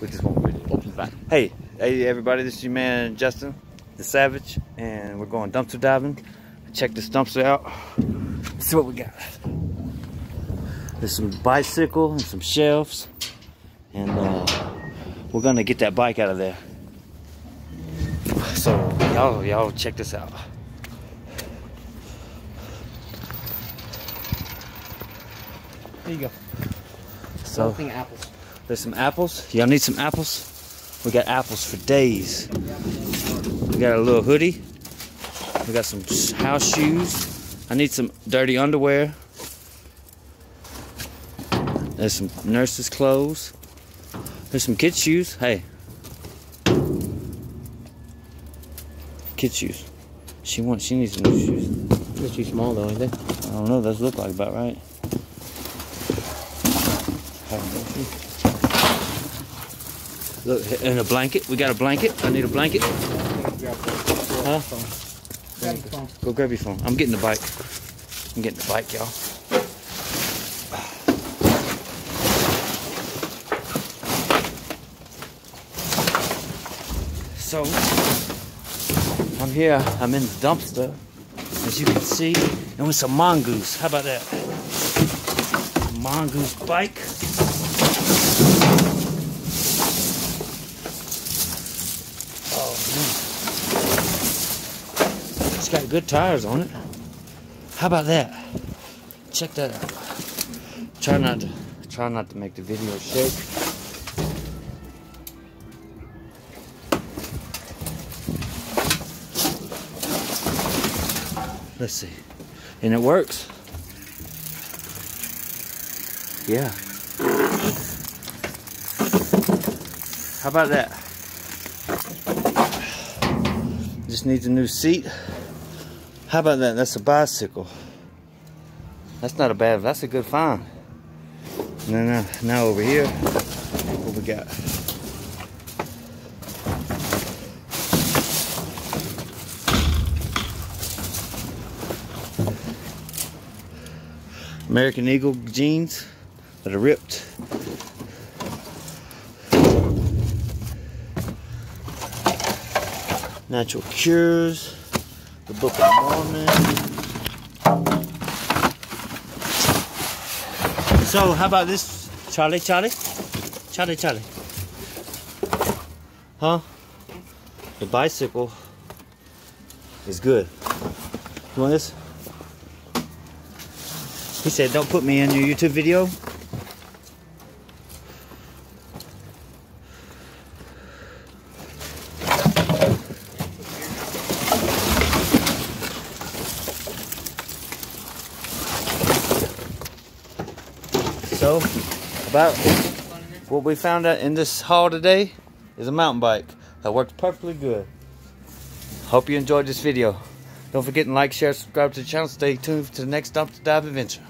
We just won't really open the back. Hey, hey everybody, this is your man Justin, the Savage, and we're going dumpster diving. Check this dumpster out. Let's see what we got. There's some bicycle and some shelves. And uh, we're gonna get that bike out of there. So y'all y'all check this out. There you go. So Thing apples. There's some apples. Y'all need some apples? We got apples for days. We got a little hoodie. We got some house shoes. I need some dirty underwear. There's some nurse's clothes. There's some kid shoes. Hey. Kid shoes. She wants she needs some new shoes. They're too small though, ain't they? I don't know, those look like about right. Look, and a blanket. We got a blanket. I need a blanket. Huh? Go grab your phone. I'm getting the bike. I'm getting the bike, y'all. So, I'm here. I'm in the dumpster, as you can see, and with some mongoose. How about that? Mongoose bike. It's got good tires on it. How about that? Check that out. Try not to try not to make the video shake. Let's see. And it works. Yeah. How about that? Just needs a new seat. How about that? That's a bicycle. That's not a bad, that's a good find. Now, now, now over here, what we got? American Eagle jeans that are ripped. Natural Cures, the Book of Mormon. So, how about this, Charlie? Charlie? Charlie, Charlie. Huh? The bicycle is good. You want this? He said, don't put me in your YouTube video. So, about what we found out in this haul today is a mountain bike that works perfectly good. Hope you enjoyed this video. Don't forget to like, share, subscribe to the channel. Stay tuned for the next Dumpster Dive adventure.